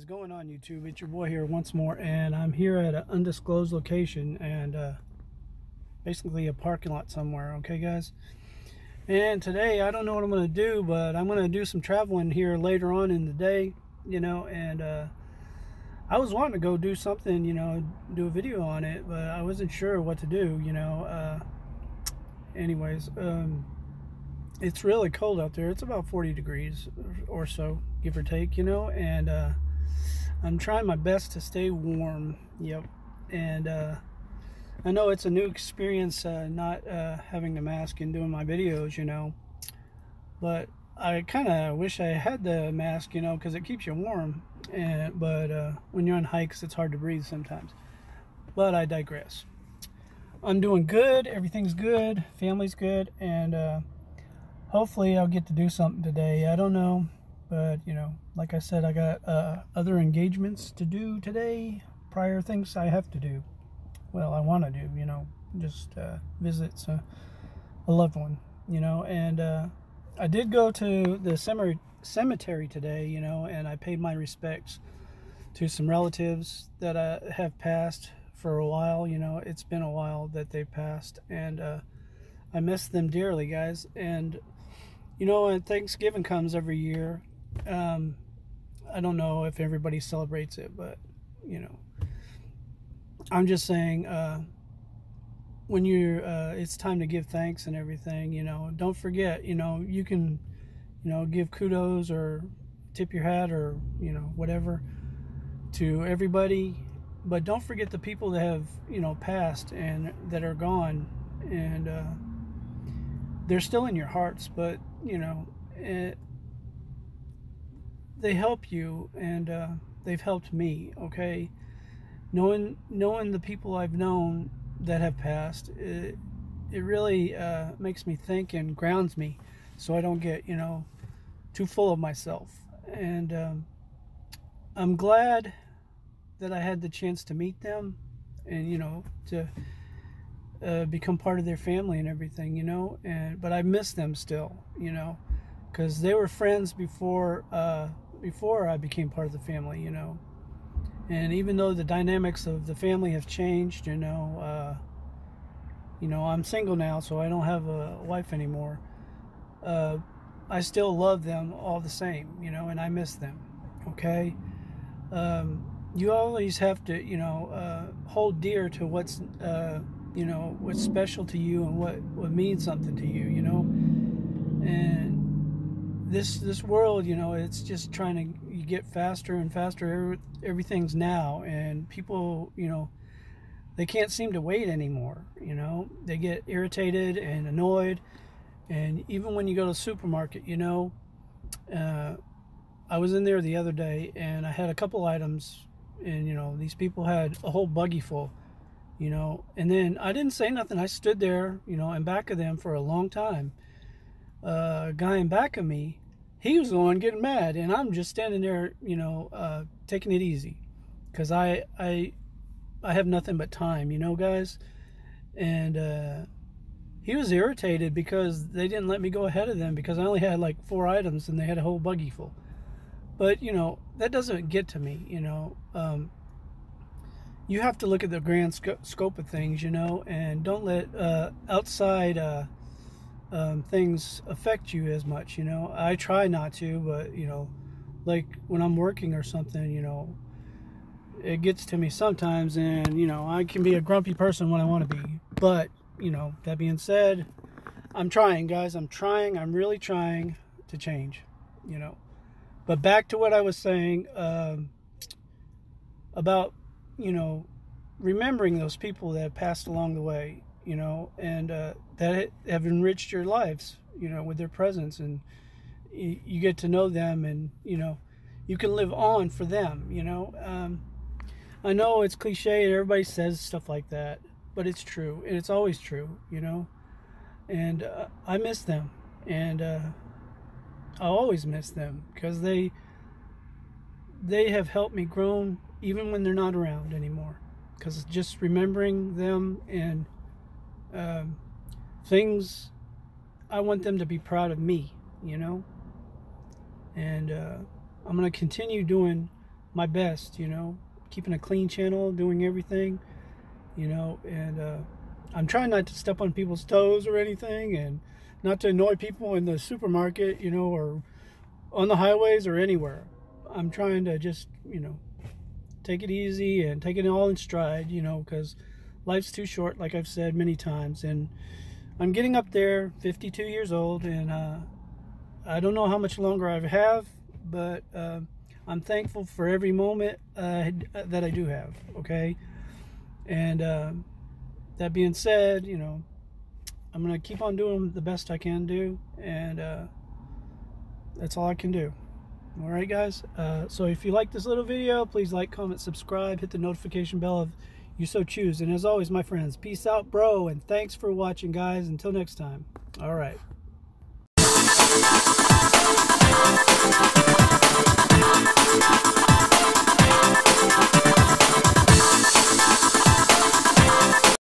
is going on YouTube? It's your boy here once more, and I'm here at an undisclosed location and uh, basically a parking lot somewhere. Okay, guys. And today I don't know what I'm to do, but I'm to do some traveling here later on in the day, you know. And uh, I was wanting to go do something, you know, do a video on it, but I wasn't sure what to do, you know. Uh, anyways, um, it's really cold out there. It's about 40 degrees or so, give or take, you know, and uh, I'm trying my best to stay warm. Yep. And uh, I know it's a new experience uh, not uh, having the mask and doing my videos, you know, but I kind of wish I had the mask, you know, because it keeps you warm. And, but uh, when you're on hikes, it's hard to breathe sometimes. But I digress. I'm doing good. Everything's good. Family's good. And, uh, hopefully I'll get to do something today. I don't know, but you know, like I said, I got uh, other engagements to do today, prior things I have to do. Well, I want to do, you know, just uh, visit a, a loved one, you know, and uh, I did go to the cemetery, today, you know, and I paid my respects to some relatives that I have passed for a while, you know, it's been a while that they passed, and uh, I miss them dearly, guys, and you know, Thanksgiving comes every year, um, I don't know if everybody celebrates it, but you know, I'm just saying, uh, when you're, uh, it's time to give thanks and everything. You know, don't forget. You know, you can, you know, give kudos or tip your hat or you know whatever to everybody, but don't forget the people that have you know passed and that are gone and. Uh, they're still in your hearts, but you know, it, they help you, and uh, they've helped me. Okay, knowing knowing the people I've known that have passed, it, it really uh, makes me think and grounds me, so I don't get you know too full of myself. And um, I'm glad that I had the chance to meet them, and you know to uh, become part of their family and everything, you know. And but I miss them still, you know, because they were friends before uh, before I became part of the family, you know. And even though the dynamics of the family have changed, you know, uh, you know, I'm single now, so I don't have a wife anymore. Uh, I still love them all the same, you know, and I miss them. Okay. Um, you always have to, you know, uh, hold dear to what's uh, you know what's special to you and what what means something to you you know and this this world you know it's just trying to get faster and faster everything's now and people you know they can't seem to wait anymore you know they get irritated and annoyed and even when you go to the supermarket you know uh, i was in there the other day and i had a couple items and you know these people had a whole buggy full you know. And then I didn't say nothing. I stood there, you know, in back of them for a long time. Uh, guy in back of me, he was the one getting mad, and I'm just standing there, you know, uh, taking it easy, because I I I have nothing but time, you know, guys. And uh, he was irritated because they didn't let me go ahead of them because I only had like four items and they had a whole buggy full. But you know that doesn't get to me, you know. Um, you have to look at the grand sc scope of things, you know, and don't let uh, outside uh, um, things affect you as much, you know. I try not to, but, you know, like when I'm working or something, you know, it gets to me sometimes, and, you know, I can be a grumpy person when I want to be. But, you know, that being said, I'm trying, guys. I'm trying. I'm really trying to change, you know. But back to what I was saying um, about you know, remembering those people that have passed along the way, you know, and uh, that have enriched your lives, you know, with their presence, and you, you, get to know them, and you know, you can live on for them, you know. Um, I know it's cliche and everybody says stuff like that, but it's true, and it's always true, you know. And uh, I miss them, and uh, I always miss them because they they have helped me grow even when they're not around anymore. Because just remembering them and um, things, I want them to be proud of me, you know? And uh, I'm going to continue doing my best, you know, keeping a clean channel, doing everything, you know, and uh, I'm trying not to step on people's toes or anything and not to annoy people in the supermarket, you know, or on the highways or anywhere. I'm trying to just, you know, take it easy and take it all in stride, you know, because life's too short, like I've said many times. And I'm getting up there, 52 years old, and uh, I don't know how much longer I have, but uh, I'm thankful for every moment uh, that I do have, okay? And uh, that being said, you know, I'm going to keep on doing the best I can do, and uh, that's all I can do. All right, guys. Uh, so if you like this little video, please like, comment, subscribe, hit the notification bell if you so choose. And as always, my friends, peace out, bro, and thanks for watching, guys. Until next time. All right.